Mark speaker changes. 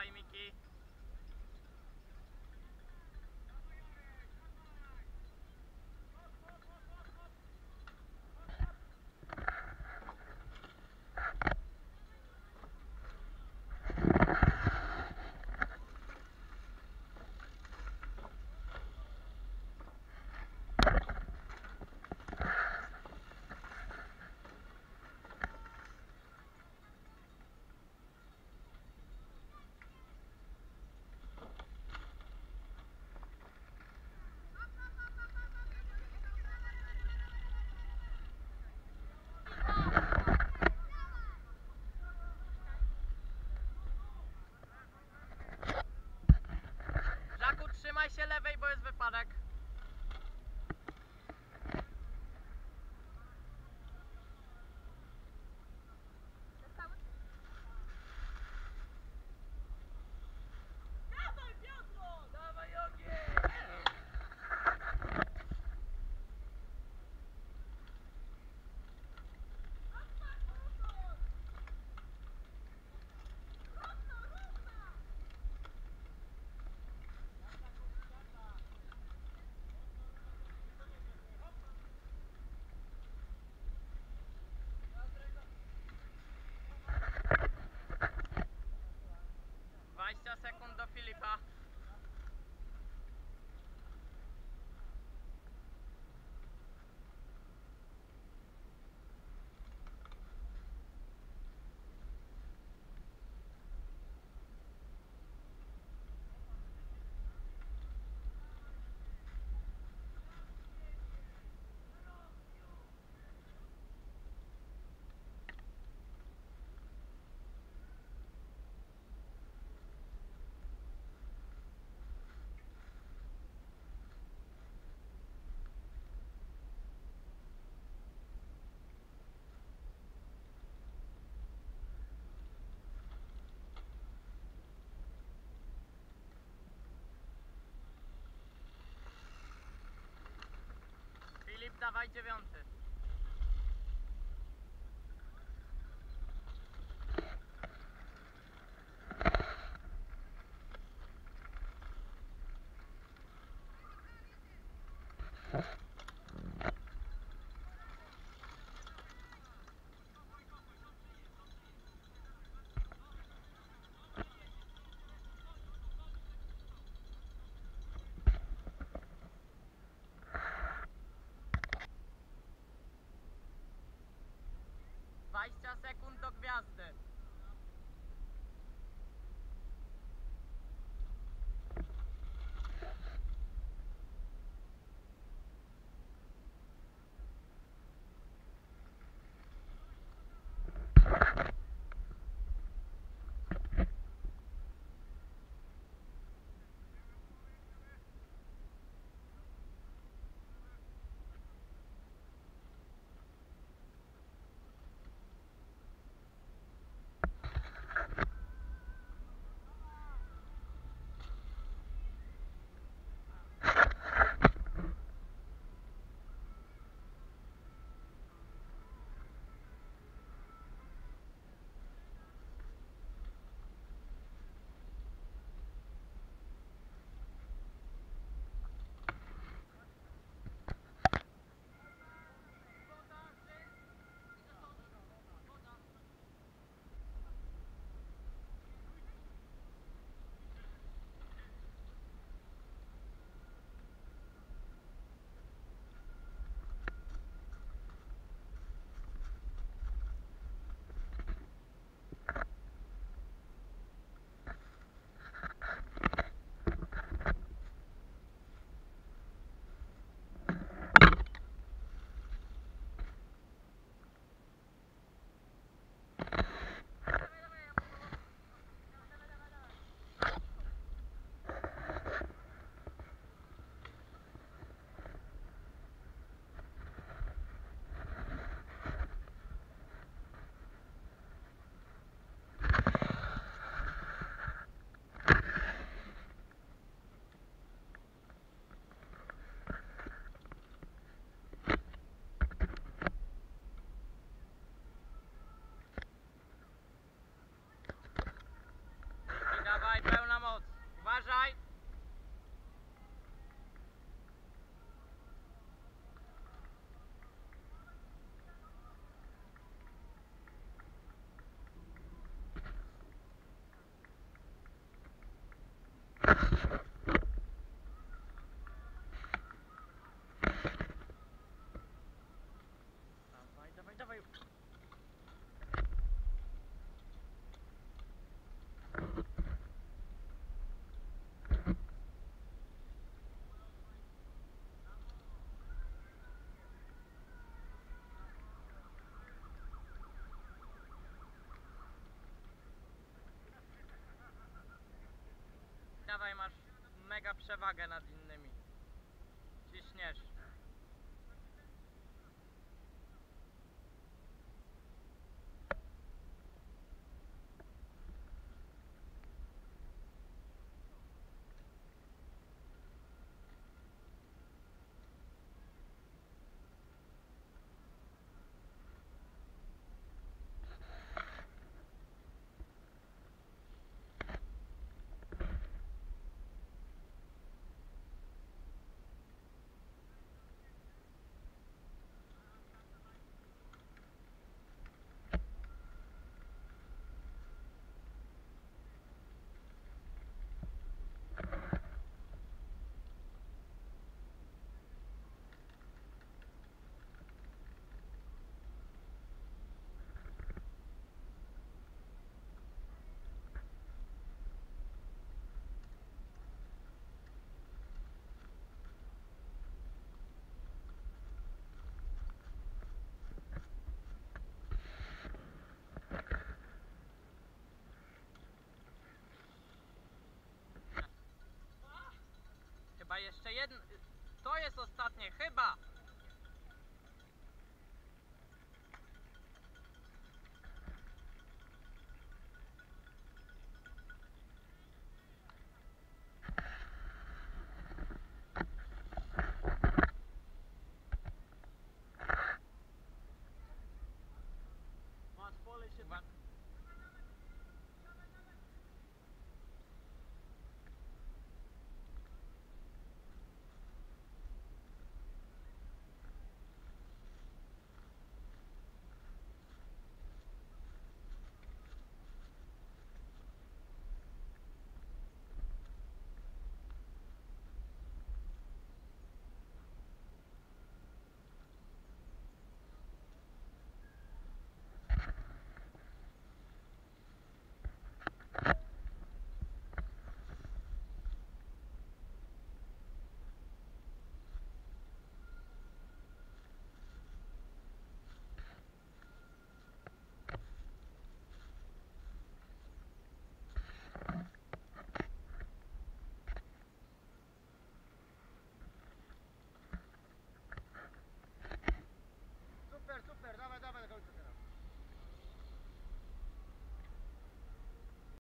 Speaker 1: Dawaj Miki. Trzymaj się lewej, bo jest wypadek. Dawaj ogień! Dwadzieścia sekund do Filipa. Filip, dawaj dziewiąty. Dwadzieścia sekund do gwiazdy. Dawaj, masz mega przewagę nad innymi. Ciśniesz. Chyba jeszcze jedno. To jest ostatnie, chyba.